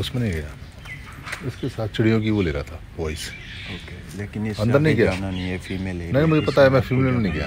उसमें नहीं गया। उसके साथ चिड़ियों की वो ले रहा था वॉइस ओके लेकिन अंदर नहीं गया। नहीं है फीमेल नहीं मुझे पता है मैं फीमेल में नहीं गया।